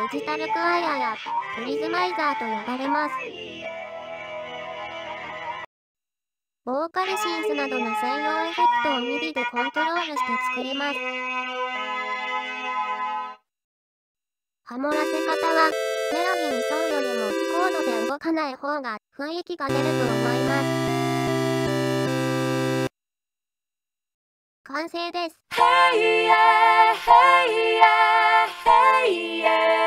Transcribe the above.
デジタルクワイアやプリズマイザーと呼ばれます。ボーカルシンスなどの専用エフェクトを MIDI でコントロールして作ります。ハモらせ方は、メロディに沿うよりもコードで動かない方が雰囲気が出ると思います。完成です。Hey yeah, hey yeah, hey yeah.